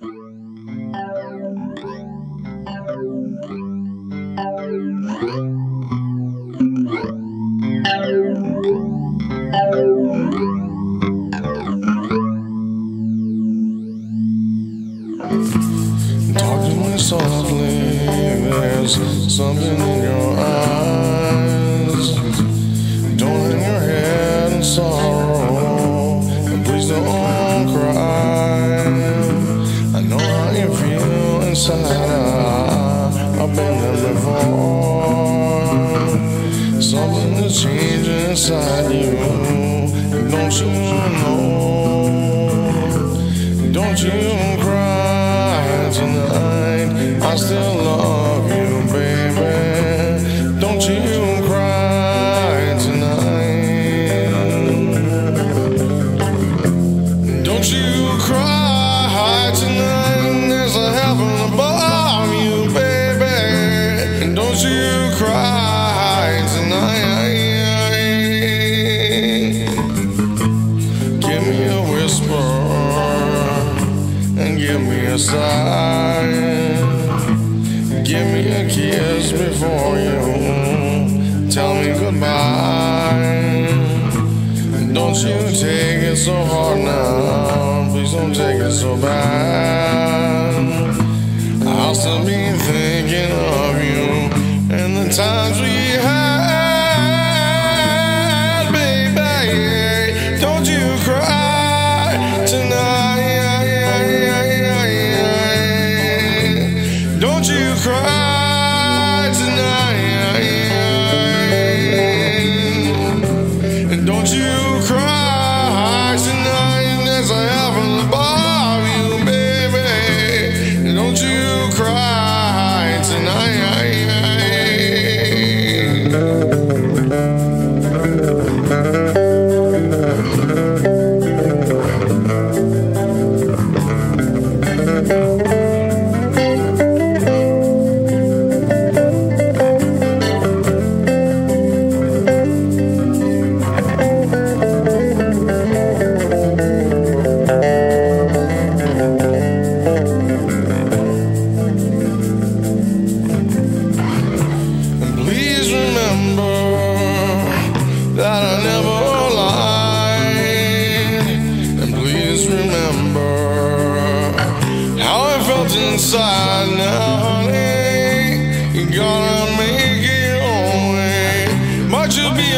Talk to me softly, there's something in your eyes. Something is changing inside you, don't you know? Don't you cry tonight. I still love you, baby. Don't you a. Give me a kiss before you tell me goodbye. Don't you take it so hard now. Please don't take it so bad. I'll still be thinking of you and the times cry tonight. And don't you inside now, honey. You gotta make it your way. Might just be